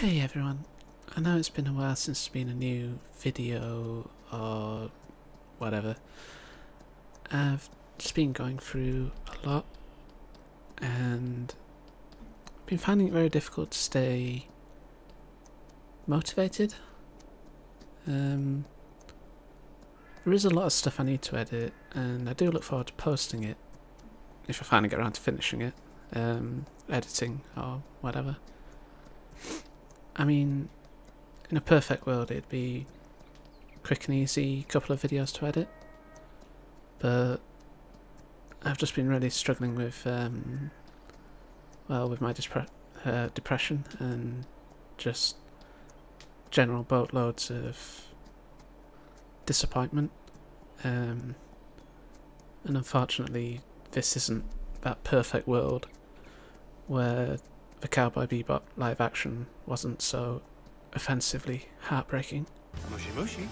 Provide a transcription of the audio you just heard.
Hey everyone, I know it's been a while since there's been a new video or whatever. I've just been going through a lot and been finding it very difficult to stay motivated. Um, there is a lot of stuff I need to edit and I do look forward to posting it if I finally get around to finishing it, um, editing or whatever. I mean, in a perfect world, it'd be quick and easy couple of videos to edit, but I've just been really struggling with, um, well, with my dispre- uh, depression and just general boatloads of disappointment. Um, and unfortunately, this isn't that perfect world where the Cowboy Bebop live action wasn't so offensively heartbreaking. Mushy mushy.